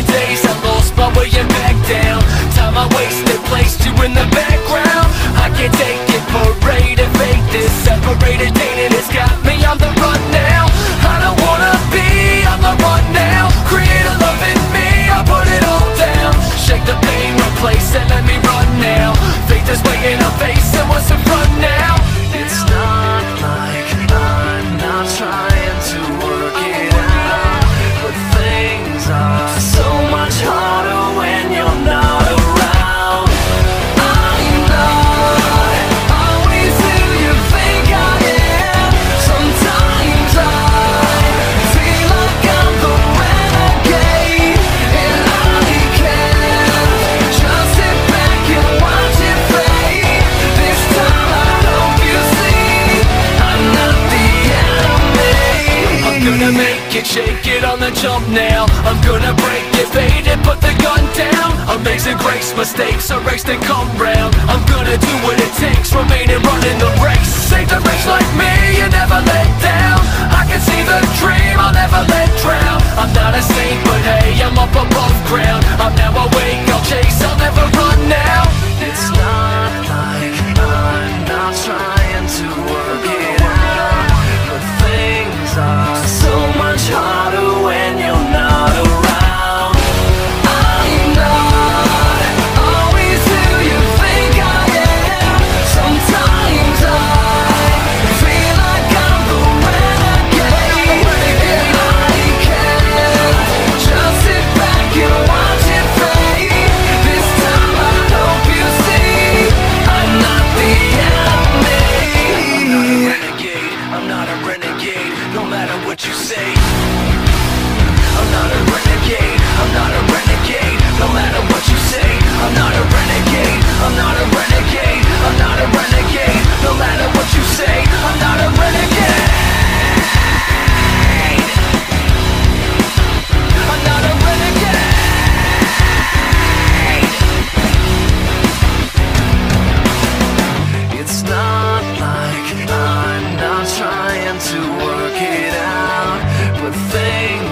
Days I lost my way and back down. Time I wasted placed you in the background. I can't take make it, shake it on the jump now. I'm gonna break it, fade it, put the gun down. Amazing grace, mistakes erased and come round. I'm gonna do what it takes, remaining running the race. Save the race like me, you never let down. I can see the dream, I'll never let drown. I'm not a saint, but hey, I'm up above what you say. I'm not a renegade, I'm not a renegade No matter what you say. I'm not a renegade, I'm not a renegade I'm not a renegade, no matter what you say. I'm not a renegade. I'm not a renegade. It's not like I'm not trying to work